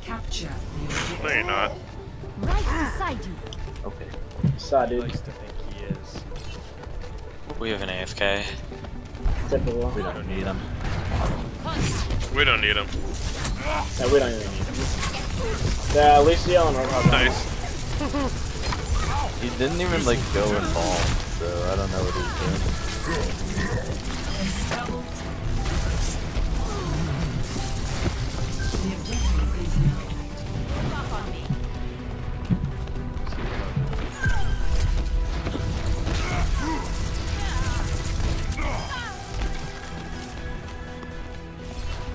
Capture the. No, you're not. Right beside you. Okay. Saw, dude. likes to think he is. We have an AFK. We don't need them. We don't need him. No, we don't even need him. Yeah, at least Lucio and Roadhog. Nice. He didn't even like go and fall, so I don't know what he's doing.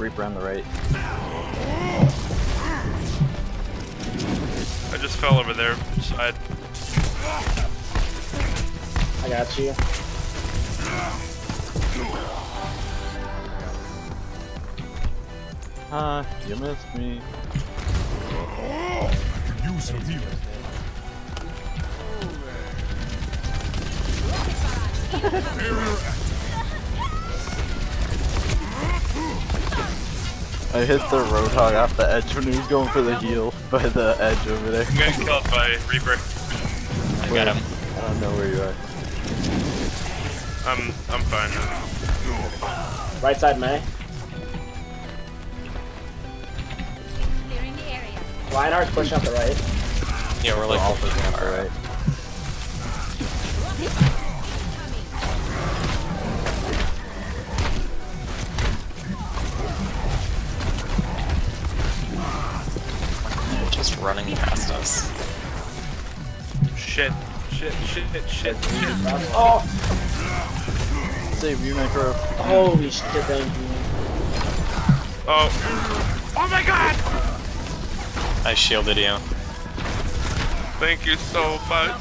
Reaper on the right. I just fell over there. Side. I got you. Huh, you missed me. Use of healing. I hit the Roadhog off the edge when he was going for the heel by the edge over there. I'm getting killed by Reaper. I got him. I don't know where you are. I'm I'm fine. Right side, Mei. Clearing the area. Reinhardt's pushing up the right. Yeah, we're like all pushing up the right. Just running past us. Shit. Shit. Shit. Shit. Shit. Oh! oh! Save you, my Micro. Holy shit, thank you. Oh. Oh my god! I shielded you. Thank you so much.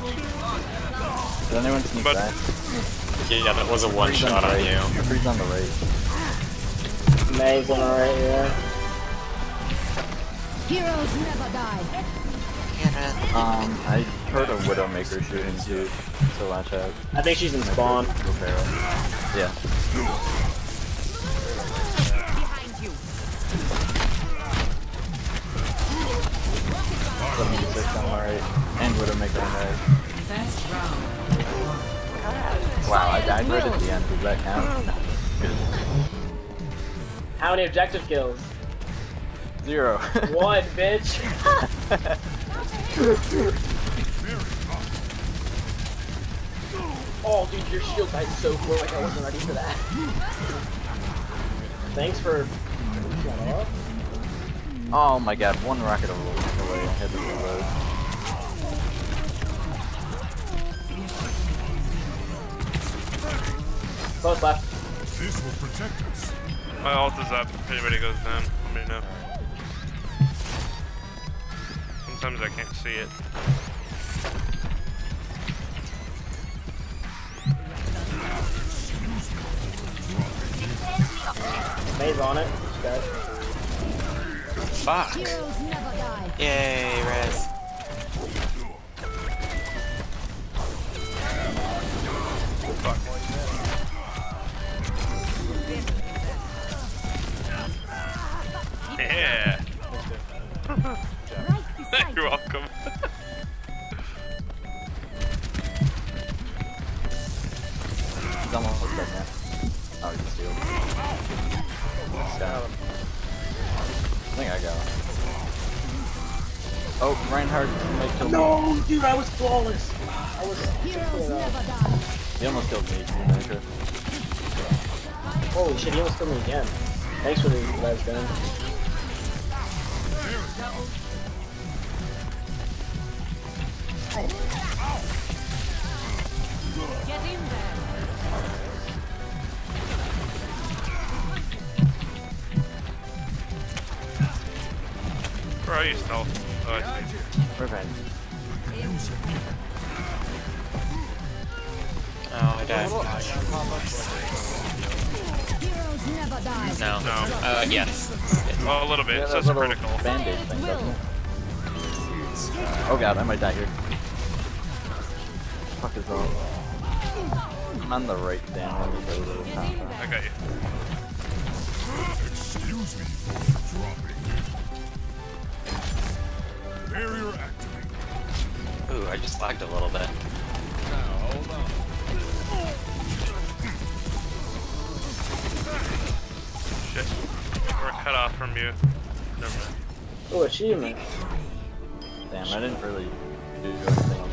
Did anyone sneak But- back? Yeah, that was a one shot the on right. you. Freeze on the right. Mei's on the right here. Heroes never die. Um, I heard a Widowmaker shooting too, so watch out. I think she's in spawn. Yeah. Behind you. 76 on the right, and Widowmaker on right. Wow, I died right at the end. Does that count? How many objective kills? Zero. One, bitch. oh, dude, your shield died so quick. I wasn't ready for that. Thanks for. Oh my god, one rocket away. I had to reload. Close left. This will protect us. My ult is up. If anybody goes down, let me know. Sometimes I can't see it. Mei's on it. Fuck. Heroes never die. Yay, Res. Yeah. Dead now. Oh, he's sealed. Got him. I think I got him. Oh, Reinhardt might kill me. No, dude, I was flawless. I was. Heroes never die. He almost killed me, Widowmaker. Holy shit, he almost killed me again. Thanks for the last Dan. Get in there. Where are you still? Oh, Revenge. Oh, I died. No. No. Uh, yes. Oh, a little bit. Yeah, so that's critical. Bandage thing. Oh god, I might die here. Fuck is all. I'm on the right down. I got you. Excuse me for dropping. I just lagged a little bit. Shit. We're cut off from you. Never mind. Oh, achievement. Damn, I didn't really do anything